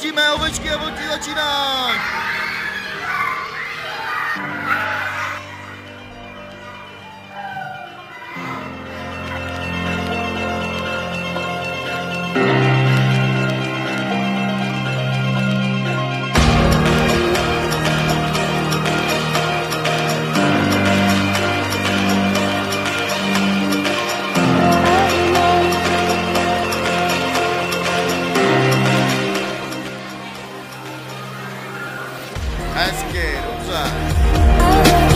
Timão, eu vou esquerda, eu vou tirar. asquerosa.